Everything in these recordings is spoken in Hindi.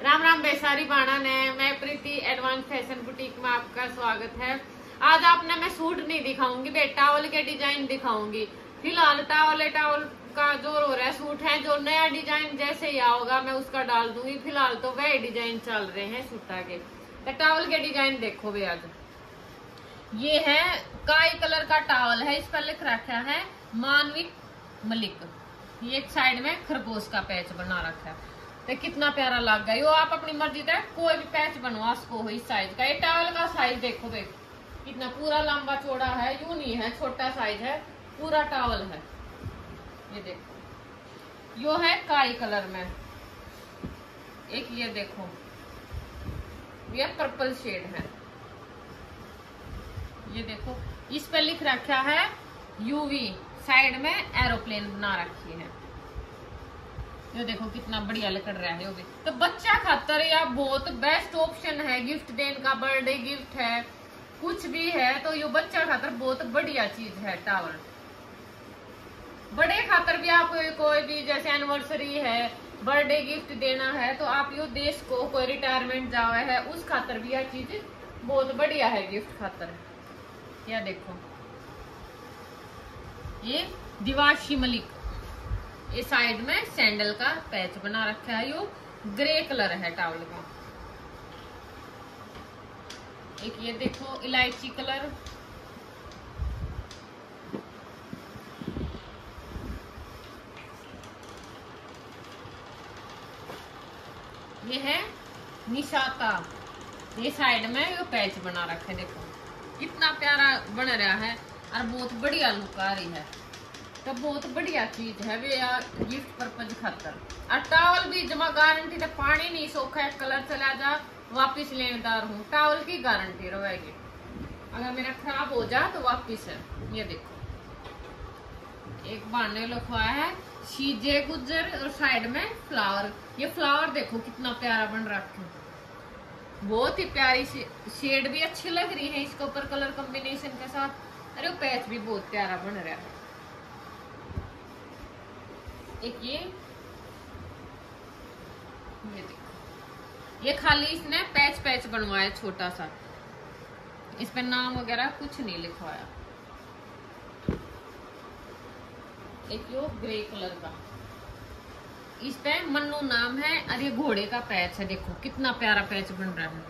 राम राम बेसारी बाणा ने, मैं प्रीति, एडवांस फ़ैशन बुटीक में आपका स्वागत है। आज आपने मैं सूट नहीं दिखाऊँगी बे टावल के डिज़ाइन दिखाऊँगी। फ़िलहाल टावल टावल का जो हो रहा है, सूट है, जो नया डिज़ाइन जैसे ही आओगा, मैं उसका डाल दूँगी। फ़िलहाल तो वह डिज़ाइन चल रहे हैं सूटा के टावल के डिज़ाइन देखो भे आज। ये है, काई कलर का टावल है, इस पर लिख रखा है मानविक मलिक। ये साइड में खरगोश का पैच बना रखा है। तो कितना प्यारा लग गया। यो आप अपनी मर्ज़ी से कोई भी पैच बनवा सको इस साइज़ का। ये टावल का साइज़ देखो, देख। कितना पूरा लंबा चौड़ा है, यू नहीं है, छोटा साइज़ है, पूरा टावल है। ये देखो। यो है काई कलर में। एक ये देखो। ये पर्पल शेड है। ये देखो। इस पे लिख रखा है यूवी साइड में एरोप्लेन बना रखी है। ये देखो कितना बढ़िया लकड़ रहा है तो बच्चा खातर या बहुत बेस्ट ऑप्शन है गिफ्ट देने का बर्थडे गिफ्ट है, कुछ भी है तो ये बच्चा खातर बहुत बढ़िया चीज़ है टावल बड़े खातर भी आप कोई भी, जैसे एनिवर्सरी है बर्थडे गिफ्ट देना है तो आप यो देश को कोई रिटायरमेंट जावे है, उस खातर भी यह चीज़ बहुत बढ़िया है गिफ्ट खातर। या देखो। ये दिवाशी मलिक। ये साइड में सैंडल का पैच बना रखा है यो। ग्रे कलर है टावल का। एक ये देखो, इलायची कलर। ये है निशाता। ये साइड में ये पैच बना रखा देखो। कितना प्यारा बन रहा है और बहुत बढ़िया लुक आ रही है। तो बहुत बढ़िया चीज़ है वे गिफ्ट पर्पज खातर और टावल भी जमा गारंटी तो पानी नहीं सोखा है कलर चला जा वापिस लेनेदार हूँ टावल की गारंटी रहेगी अगर मेरा खराब हो जा तो वापिस है ये देखो एक बाने लिखवाया है शीजे गुजर और साइड में फ्लावर ये फ्लावर देखो कितना प्यारा बन रखा बहुत ही प्यारी शेड भी अच्छी लग रही है इसके ऊपर कलर कॉम्बिनेशन के साथ अरे पैच भी बहुत प्यारा बन रहा है एक ये ये देखो। ये खाली इसने पैच पैच बनवाया छोटा सा। इस पे नाम वगैरह कुछ नहीं लिखवाया। एक यो ग्रे कलर का। इस पे मन्नू नाम है और ये घोड़े का पैच है, देखो, कितना प्यारा पैच बन रहा है।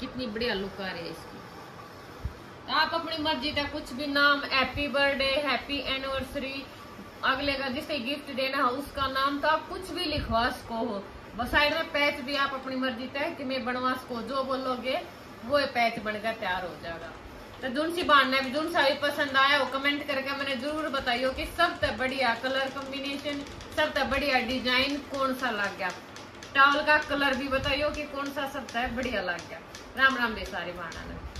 कितनी बढ़िया लुक आ रही है इसकी। आप अपनी मर्ज़ी का कुछ भी नाम, हैप्पी बर्थडे, हैप्पी एनिवर्सरी अगले का जिसे गिफ्ट देना हो, उसका नाम तो आप कुछ भी लिखवा सको हो। बस साइड में पैच भी आप अपनी मर्ज़ी तय कि मैं बनवा सको जो बोलोगे, वो पैच बनकर तैयार हो जाएगा। तो जुन सी बांधना भी जुन सा भी पसंद आया हो कमेंट करके मैंने ज़रूर बताइयो कि सब तक बढ़िया कलर कॉम्बिनेशन सब तक बढ़िया डिज़ाइन कौन सा लग गया। टावल का कलर भी बताइयो कि कौन सा सब तक बढ़िया लग गया। राम राम बेसारी बाणा ने